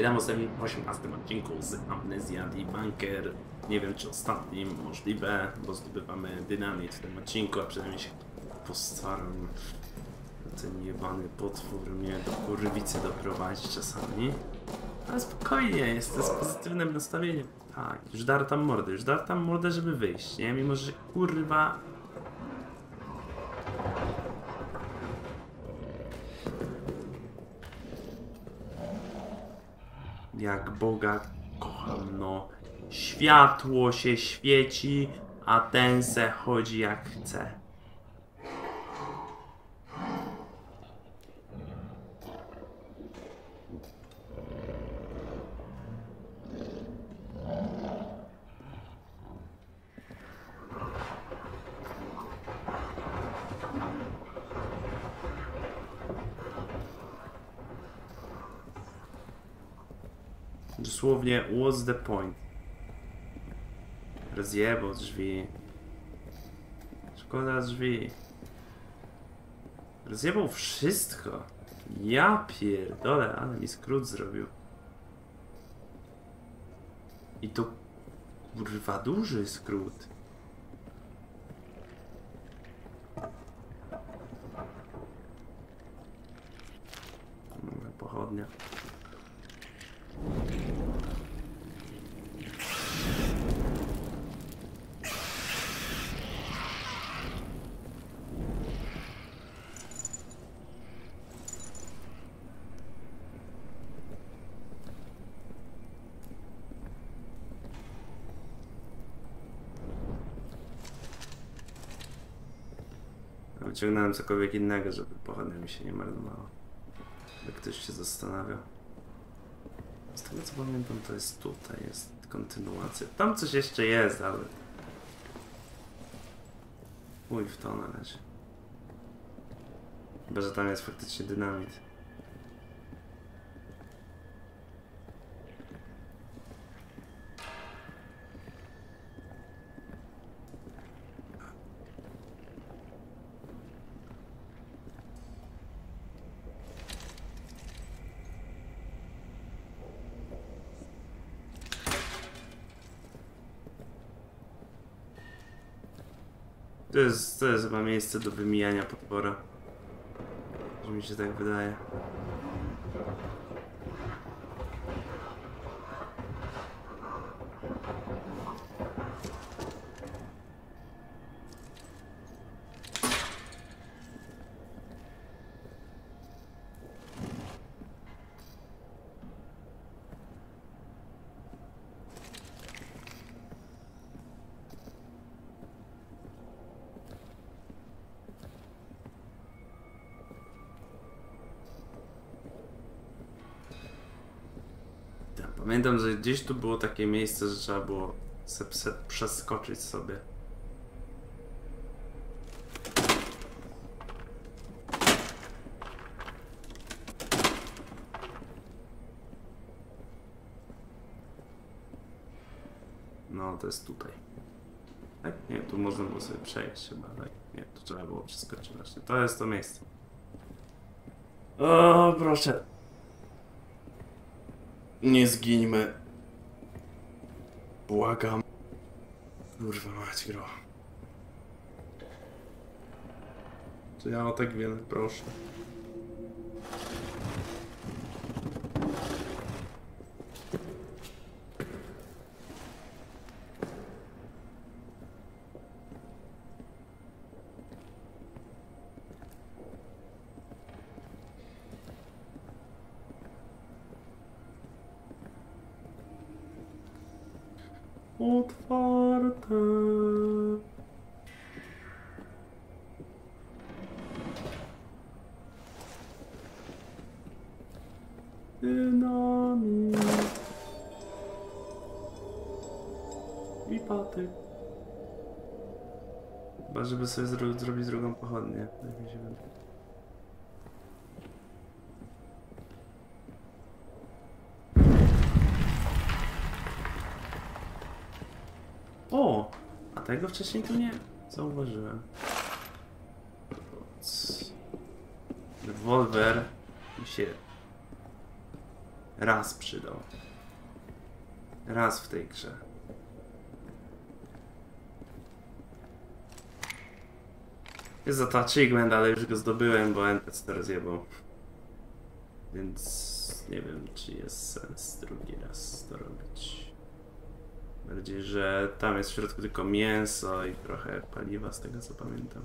Witam w ostatnim 18 odcinku z Amnesia The Bunker. Nie wiem czy ostatnim, możliwe, bo zdobywamy dynamit w tym odcinku, a przynajmniej się postaram ten jebany potwór mnie do kurwicy doprowadzić czasami. Ale spokojnie, jest to z pozytywnym nastawieniem. Tak, już dar tam mordę, już dar tam mordę, żeby wyjść, nie? Mimo, że kurwa... Jak Boga kocham, no. Światło się świeci, a ten se chodzi jak chce. Dosłownie, what's the point? Rozjebał drzwi. Szkoda drzwi. Rozjebał wszystko. Ja pierdolę, ale mi skrót zrobił. I to kurwa duży skrót. Dobra, pochodnia. Wyciągnąłem cokolwiek innego, żeby pochodnia mi się nie marnowała. Jak ktoś się zastanawiał. Z tego co pamiętam, to jest tutaj, jest kontynuacja. Tam coś jeszcze jest, ale... Uj, w to na razie. Chyba, że tam jest faktycznie dynamit. To jest, to jest chyba miejsce do wymijania potwora. Że mi się tak wydaje. Pamiętam, że gdzieś tu było takie miejsce, że trzeba było przeskoczyć sobie. No, to jest tutaj. Tak? Nie, tu można było sobie przejść chyba, tak? Nie, tu trzeba było przeskoczyć właśnie. To jest to miejsce. O, proszę. Nie zgińmy. Błagam. Kurwa mać gro. Czy ja o tak wiele proszę? I patyk. Chyba, żeby sobie zro zrobić drugą pochodnię. Tak mi się wydaje. O! A tego wcześniej tu nie zauważyłem. Rewolwer mi się raz przydał. Raz w tej grze. Jest za to achievement, ale już go zdobyłem, bo NPC to rozjebał. Więc nie wiem, czy jest sens drugi raz to robić. Bardziej, że tam jest w środku tylko mięso i trochę paliwa, z tego co pamiętam.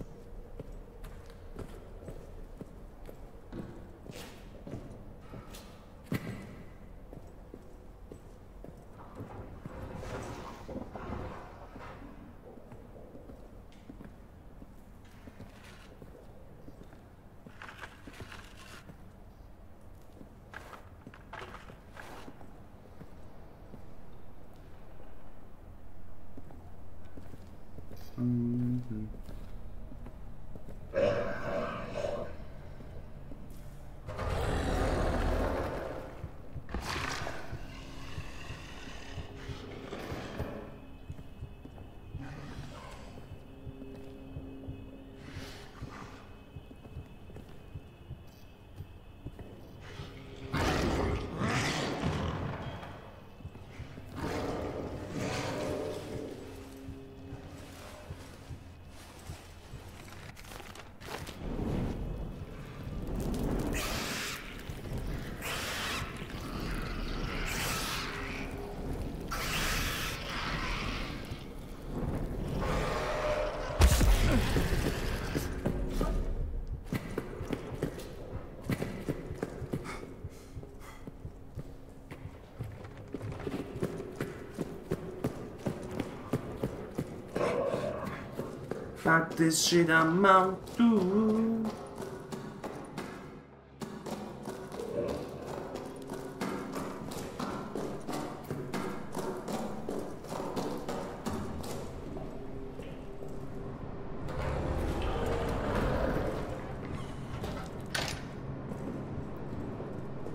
Fuck this shit, I'm out too.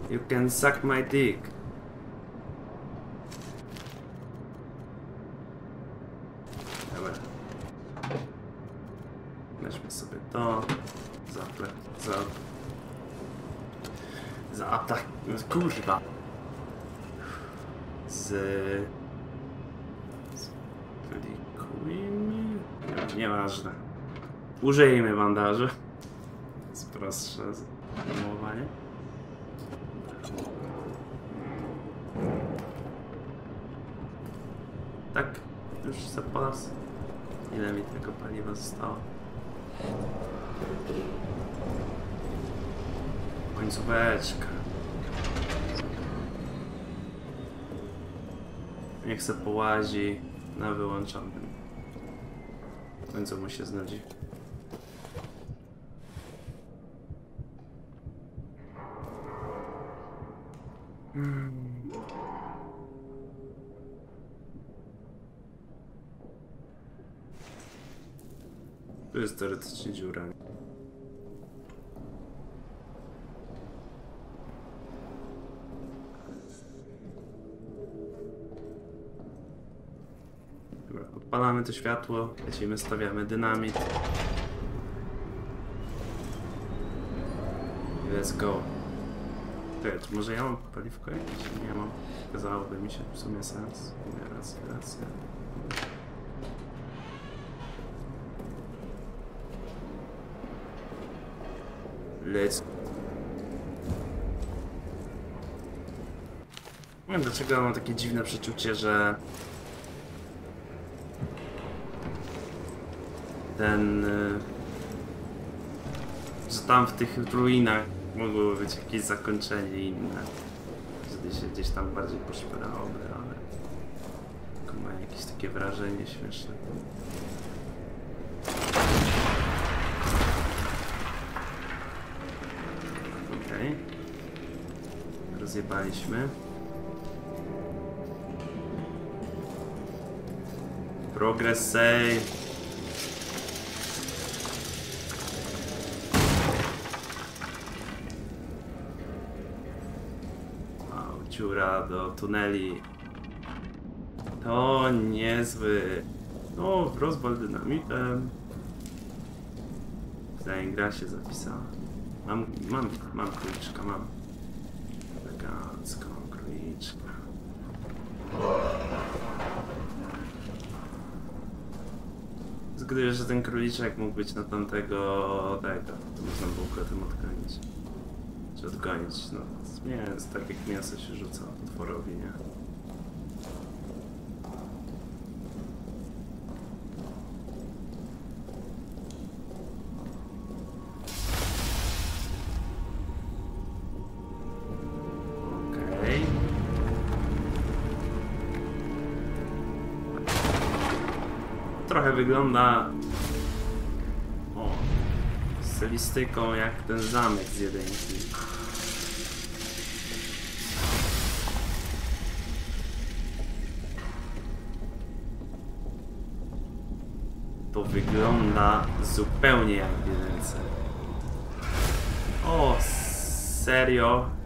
You can suck my dick. Nieważne. Użyjmy bandaży. Jest prostsze zamowanie. Tak, już za po raz. Ile mi tego paliwa zostało? Końcóweczka. Niech se połazi na wyłączonym. Końcu mu się znudzi. Hmm. Jest teoretycznie dziura. Odpalamy to światło, lecimy, stawiamy dynamit. Let's go. Czekaj, może ja mam paliwko jakieś? Nie mam. Okazałoby mi się w sumie sens. Nie, racja, racja. Let's... Nie wiem dlaczego mam takie dziwne przeczucie, że... Ten... y, Że tam w tych ruinach mogło być jakieś zakończenie inne. Wtedy się gdzieś tam bardziej poszperałoby, ale... Tylko mam jakieś takie wrażenie śmieszne. Okej. Rozjebaliśmy. Progress save. Dziura do tuneli. To niezły. No, rozwal dynamitem. Zanim gra się zapisała. Mam, mam, mam kluczka, mam. Elegancko, króliczka. Zgaduję, że ten króliczek mógł być na tamtego tego. To można było go tym odgonić. Czy odgonić, no. Nie, jest tak jak mięso się rzuca potworowi, nie? Trochę wygląda o, stylistyką jak ten zamek z jedynki. To wygląda zupełnie jak w jedynce. O, serio?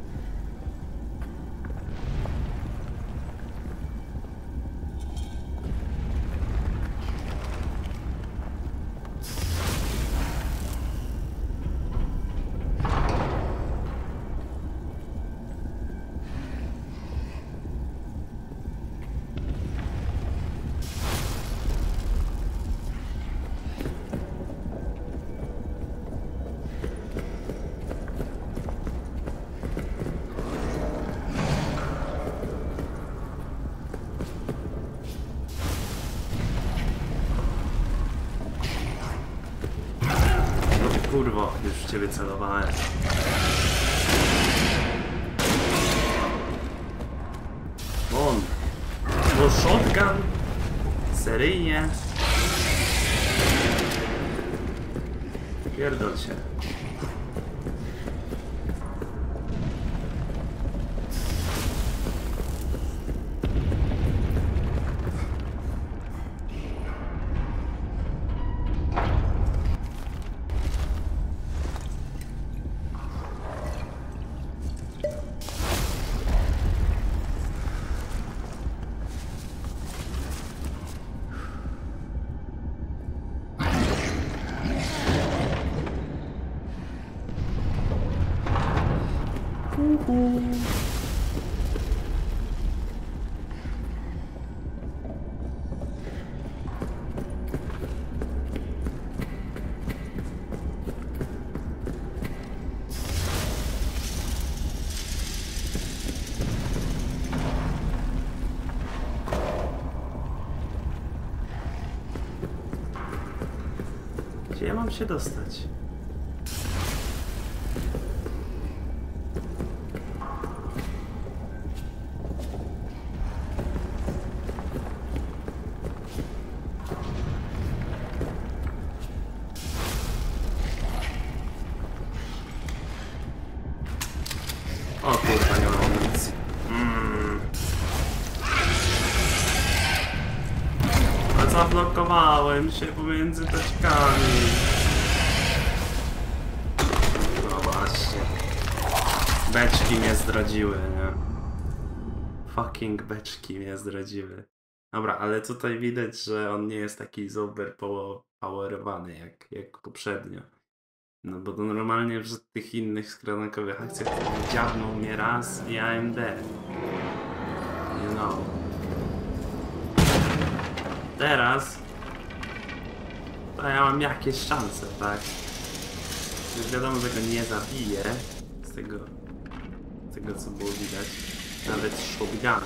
Ciebie celowałem. Ja mam się dostać? Beczki mnie zdradziły. Dobra, ale tutaj widać, że on nie jest taki super powerowany jak, jak poprzednio. No bo to normalnie w tych innych skrankowych akcjach dziabnął mnie raz i AMD. You know. Teraz to ja mam jakieś szanse, tak? Już wiadomo, że go nie zabiję z tego, z tego co było widać. Nawet shotgunem.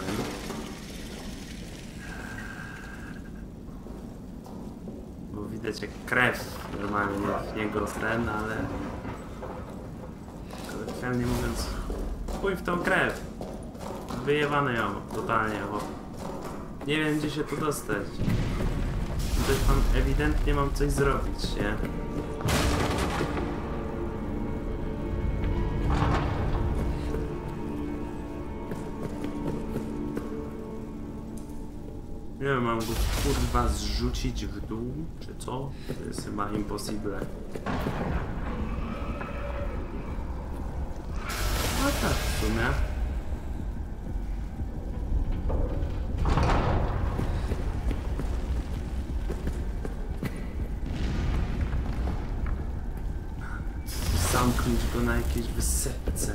Bo widać jak krew normalnie w niego ten, ale kolokwialnie mówiąc chuj w tą krew. Wyjebany ją totalnie, bo nie wiem gdzie się tu dostać. Tutaj tam ewidentnie mam coś zrobić, nie? Nie wiem, mam go kurwa zrzucić w dół, czy co? To jest chyba impossible. No tak, w sumie. Zamknąć go na jakiejś wysepce.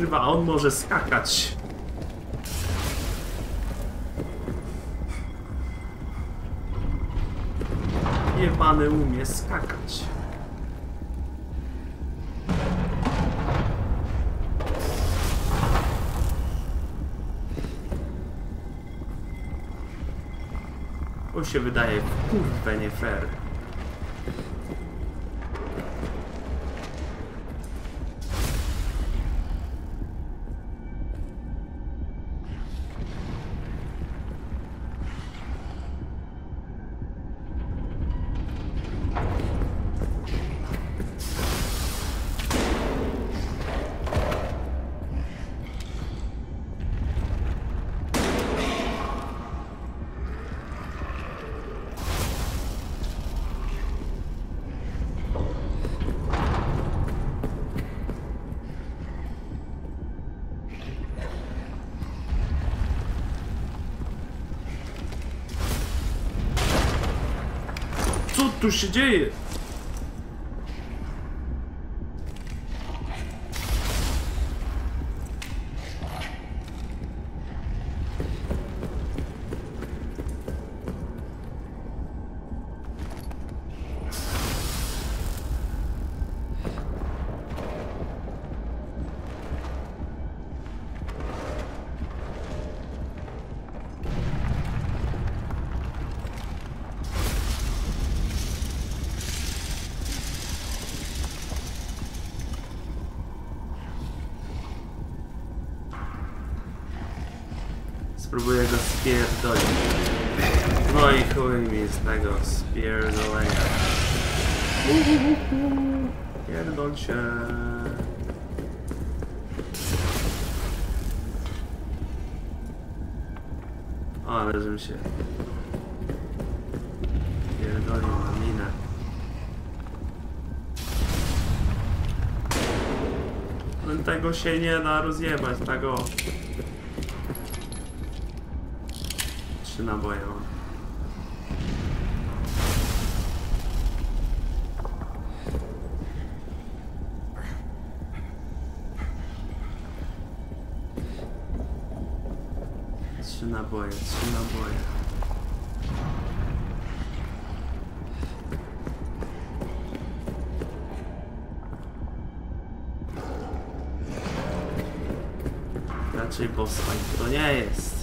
Kurwa, on może skakać. Jebany umie skakać. To się wydaje kurwa nie fair. Co tu Spróbuję go spierdolić. No i chuj mi z tego spierdolenia. Pierdol się. O, ale żebym się pierdolił na minę. Tego się nie da rozjebać, tak o. Trzy naboje mam. Trzy naboje, trzy naboje. Raczej boss fight to nie jest.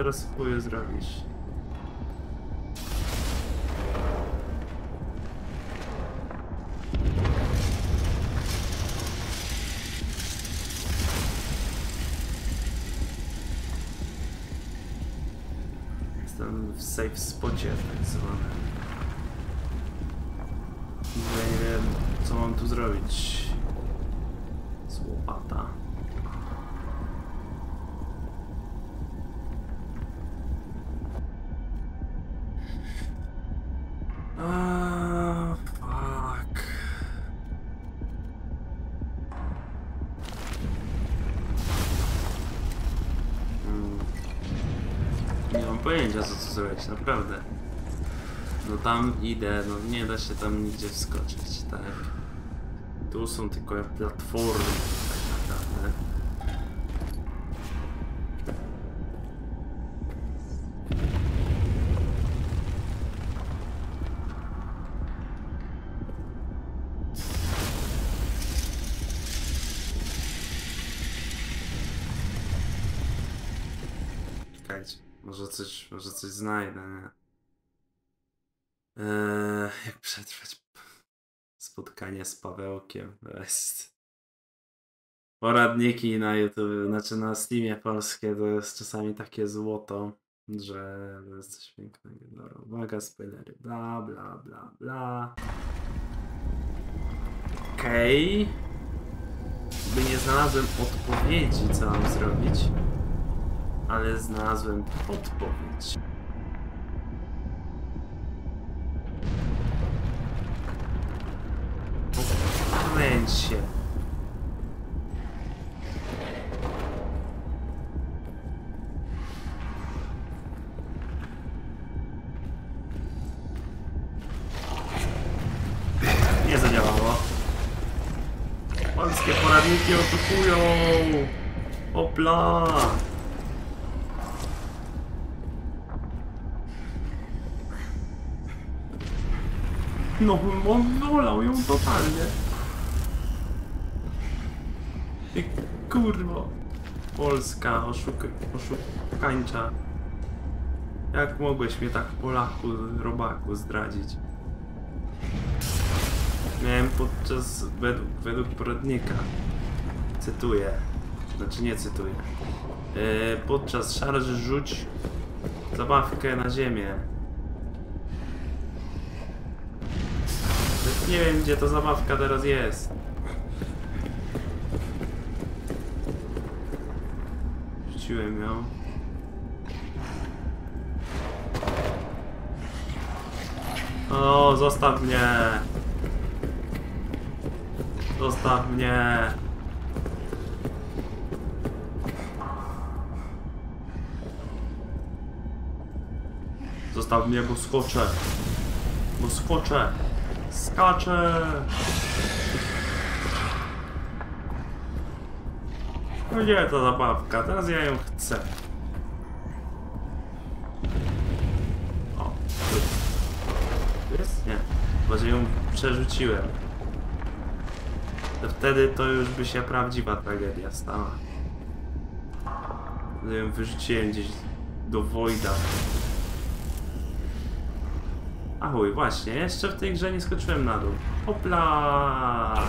Teraz w chuju zrobisz? Jestem w safe spocie tak zwanym. Nie wiem, co mam tu zrobić. Naprawdę. No tam idę, no nie da się tam nigdzie wskoczyć, tak? Tu są tylko platformy, tak naprawdę. Coś, znajdę, nie? Eee, jak przetrwać spotkanie z Pawełkiem? Jest. Poradniki na YouTube, znaczy na Steamie polskie to jest czasami takie złoto, że to jest coś pięknego. Dobra, uwaga, spoilery, bla, bla, bla, bla. Okej. By nie znalazłem odpowiedzi, co mam zrobić, ale znalazłem podpowiedź. Kręć się. Nie zadziałało. Polskie poradniki oszukują! Opla! No, on wolał ją totalnie. Ty kurwo. Polska oszuk oszukańcza. Jak mogłeś mnie tak Polaku, robaku zdradzić? Miałem podczas, według, według poradnika, cytuję, znaczy nie cytuję, e, podczas szarży rzuć zabawkę na ziemię. Nie wiem gdzie ta zabawka teraz jest. Rzuciłem ją. O, zostaw mnie! Zostaw mnie! Zostaw mnie, bo skoczę! Bo skoczę! Skaczę! No nie, ta zabawka, teraz ja ją chcę. O, tu. Jest? Nie. Może ją przerzuciłem. To wtedy to już by się prawdziwa tragedia stała. Gdy ją wyrzuciłem gdzieś do Wojda. A chuj, właśnie, jeszcze w tej grze nie skoczyłem na dół. Hopla!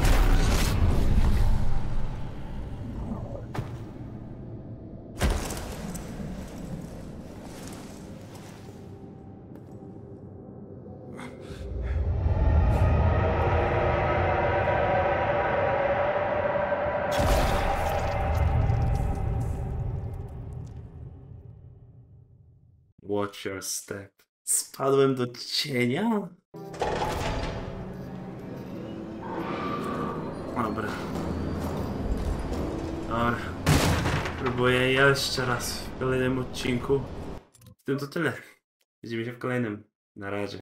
Watch your step. Spadłem do cienia? Dobra. Dobra. Próbuję jeszcze raz w kolejnym odcinku. W tym to tyle. Widzimy się w kolejnym. Na razie.